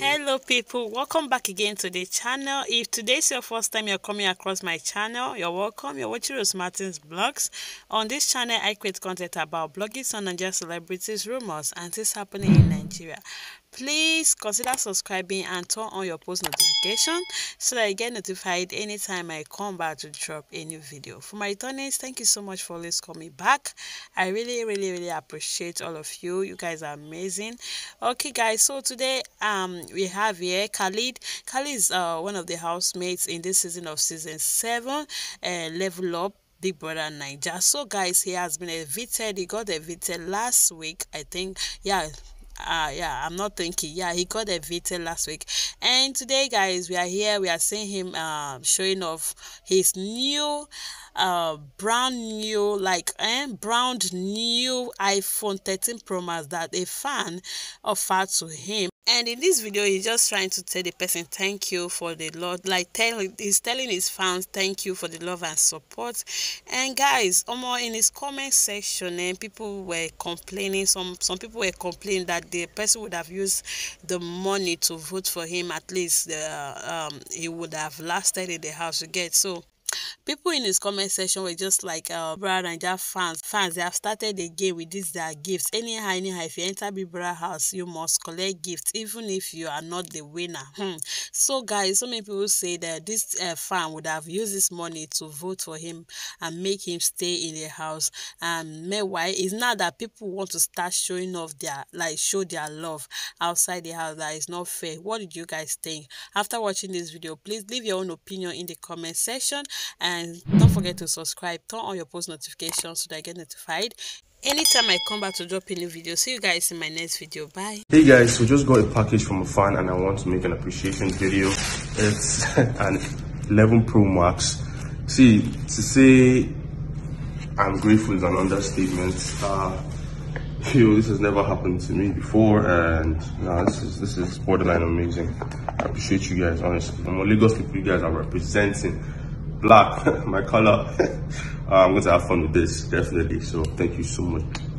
é people. Welcome back again to the channel. If today's your first time you're coming across my channel you're welcome. You're watching Rose Martins blogs. On this channel I create content about blogging on Nigerian celebrities rumors and things happening in Nigeria. Please consider subscribing and turn on your post notification so that you get notified anytime i come back to drop a new video. For my returnees thank you so much for always coming back. I really really really appreciate all of you. You guys are amazing. Okay guys. So today um we have here khalid khalid is uh one of the housemates in this season of season seven uh level up Big Brother Naija. So, guys, he has been evicted. He got evicted last week, I think. Yeah, uh yeah i'm not thinking. Yeah he got evicted last week. And today guys we are here. We are seeing him uh, showing off his new uh brand new like eh, brand new iphone 13 pro max that a fan offered to him. And in this video he's just trying to tell the person thank you for the lord like tell he's telling his fans thank you for the love and support. And guys almost in his comment section and eh, people were complaining some some people were complaining that the person would have used the money to vote for him at least the um he would have lasted in the house to get? So people in his comment section were just like uh brother Naija fans fans they have started the game with these their gifts. Anyhow anyhow if you enter big brother house you must collect gifts even if you are not the winner. Hmm. so guys so many people say that this uh, fan would have used this money to vote for him and make him stay in the house. And meanwhile it's not that people want to start showing off their like show their love outside the house that is not fair. What did you guys think? After watching this video please leave your own opinion in the comment section and don't forget to subscribe turn on your post notifications so that I get notified anytime I come back to drop a new video. See you guys in my next video. Bye. Hey guys, so just got a package from a fan and I want to make an appreciation video. It's an 11 Pro Max. See, to say I'm grateful is an understatement. Uh, yo, this has never happened to me before and this is this is borderline amazing. I appreciate you guys, honestly. I'm a Lagos people you guys are representing black, my color. uh, I'm going to have fun with this, definitely. So thank you so much.